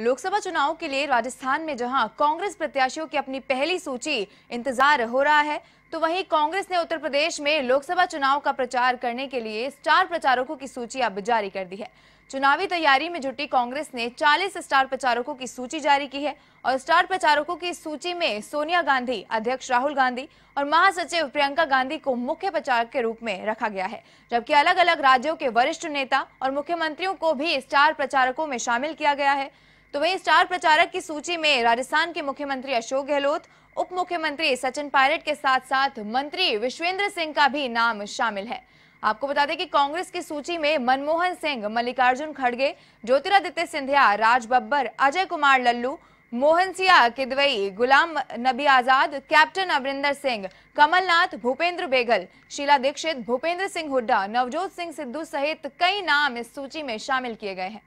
लोकसभा चुनाव के लिए राजस्थान में जहाँ कांग्रेस प्रत्याशियों की अपनी पहली सूची इंतज़ार हो रहा है तो वहीं कांग्रेस ने उत्तर प्रदेश में लोकसभा चुनाव का प्रचार करने के लिए स्टार प्रचारकों की सूची अब जारी कर दी है। चुनावी तैयारी में जुटी कांग्रेस ने 40 स्टार प्रचारकों की सूची जारी की है और स्टार प्रचारकों की सूची में सोनिया गांधी, अध्यक्ष राहुल गांधी और महासचिव प्रियंका गांधी को मुख्य प्रचारक के रूप में रखा गया है, जबकि अलग अलग राज्यों के वरिष्ठ नेता और मुख्यमंत्रियों को भी स्टार प्रचारकों में शामिल किया गया है। तो वहीं स्टार प्रचारक की सूची में राजस्थान के मुख्यमंत्री अशोक गहलोत उप मुख्यमंत्री सचिन पायलट के साथ साथ मंत्री विश्वेंद्र सिंह का भी नाम शामिल है। आपको बता दें कि कांग्रेस की सूची में मनमोहन सिंह, मल्लिकार्जुन खड़गे, ज्योतिरादित्य सिंधिया, राज बब्बर, अजय कुमार लल्लू, मोहन सिया किदवई, गुलाम नबी आज़ाद, कैप्टन अमरिंदर सिंह, कमलनाथ, भूपेंद्र बेगल, शीला दीक्षित, भूपेंद्र सिंह हुड्डा, नवजोत सिंह सिद्धू सहित कई नाम इस सूची में शामिल किए गए हैं।